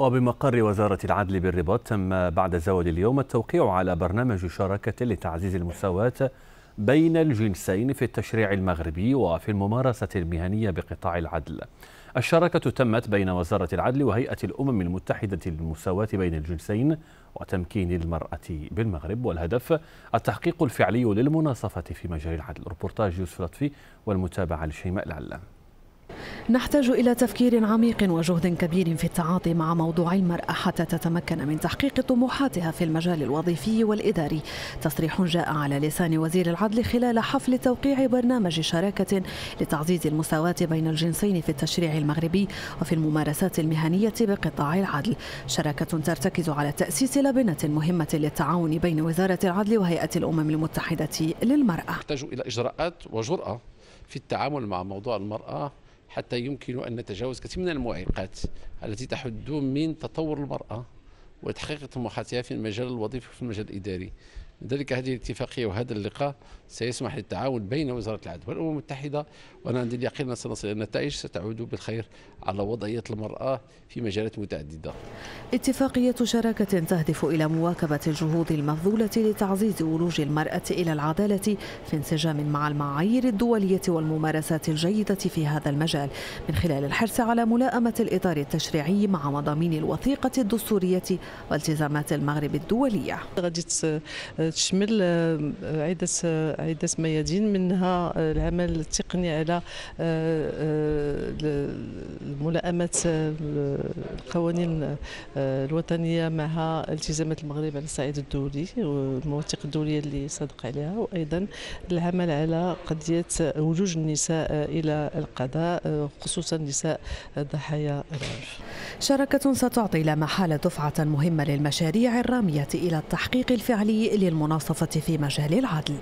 وبمقر وزارة العدل بالرباط تم بعد زوال اليوم التوقيع على برنامج شراكة لتعزيز المساواة بين الجنسين في التشريع المغربي وفي الممارسة المهنية بقطاع العدل. الشراكة تمت بين وزارة العدل وهيئة الأمم المتحدة للمساواة بين الجنسين وتمكين المرأة بالمغرب. والهدف التحقيق الفعلي للمناصفة في مجال العدل. ربورتاج يوسف لطفي والمتابعة لشيماء العلام نحتاج إلى تفكير عميق وجهد كبير في التعاطي مع موضوع المرأة حتى تتمكن من تحقيق طموحاتها في المجال الوظيفي والإداري. تصريح جاء على لسان وزير العدل خلال حفل توقيع برنامج شراكة لتعزيز المساواة بين الجنسين في التشريع المغربي وفي الممارسات المهنية بقطاع العدل. شراكة ترتكز على تأسيس لبنة مهمة للتعاون بين وزارة العدل وهيئة الأمم المتحدة للمرأة. نحتاج إلى إجراءات وجرأة في التعامل مع موضوع المرأة حتى يمكن أن نتجاوز كثير من المعيقات التي تحد من تطور المرأة وتحقيق طموحاتها في المجال الوظيفي وفي المجال الإداري. لذلك هذه الاتفاقية وهذا اللقاء سيسمح للتعاون بين وزارة العدل والأمم المتحدة وأنا عندي اليقين أن سنصل إلى النتائج ستعود بالخير على وضعية المرأة في مجالات متعددة. اتفاقية شراكة تهدف إلى مواكبة الجهود المبذولة لتعزيز ولوج المرأة إلى العدالة في انسجام مع المعايير الدولية والممارسات الجيدة في هذا المجال من خلال الحرص على ملائمة الإطار التشريعي مع مضامين الوثيقة الدستورية والتزامات المغرب الدولية. غادي تشمل عدة عدة ميادين منها العمل التقني على ملائمة القوانين الوطنية مع التزامات المغرب على الصعيد الدولي والمواثيق الدولية اللي صادق عليها وأيضا العمل على قضية ولوج النساء إلى القضاء خصوصا نساء ضحايا العنف شراكة ستعطي لا محالة دفعة مهمة للمشاريع الرامية إلى التحقيق الفعلي للمناصفة في مجال العدل.